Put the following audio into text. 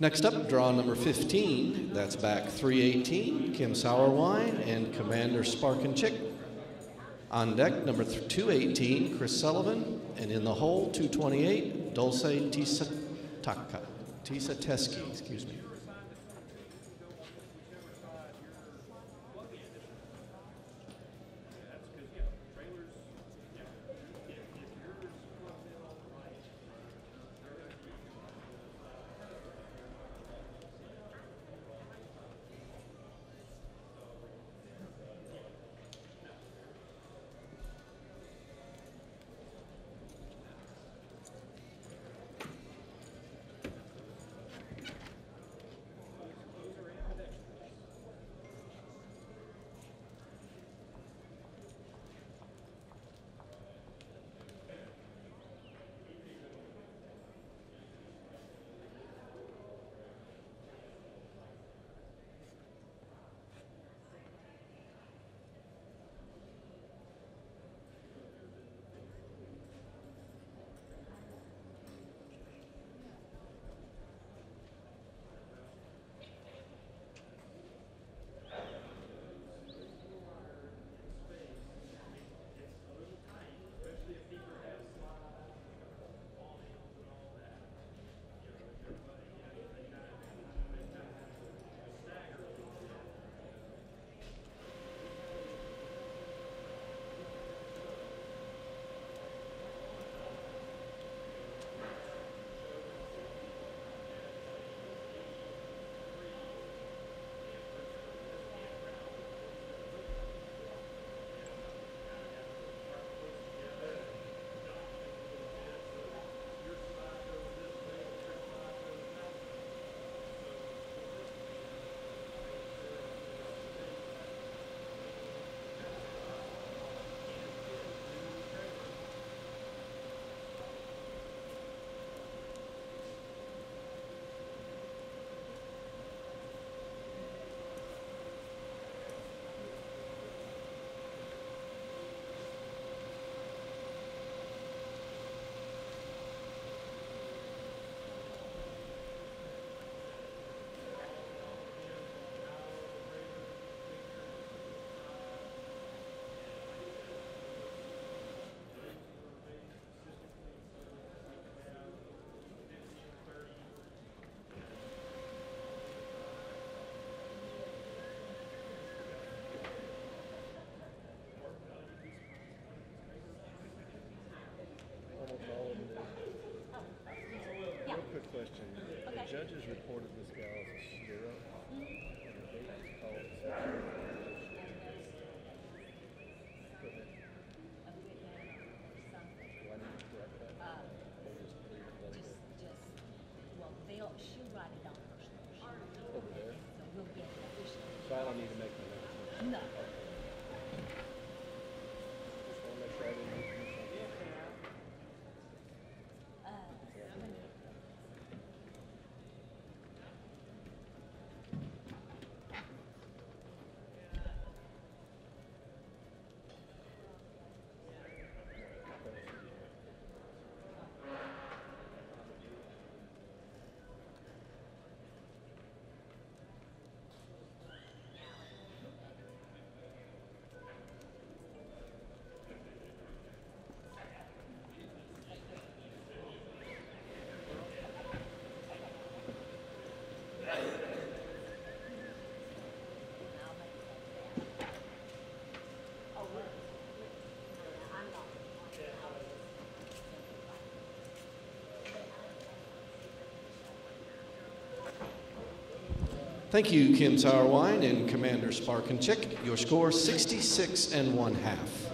Next up, draw number 15. That's back 318, Kim Sauerwein and Commander Sparkin Chic. On deck, number 218, Chris Sullivan. And in the hole, 228, Dulce Tisataka. Tisateski, excuse me. Reported this gal as a zero. And uh, the date was called sexual But then, why didn't correct that? Or just leave it, let it Just, just, well, they'll, she'll write it on her over there? So we'll get it officially. So I don't need to make the announcement. No. Thank you, Kim Sauerwein and Commander Sparkin Chic. Your score 66 and one half.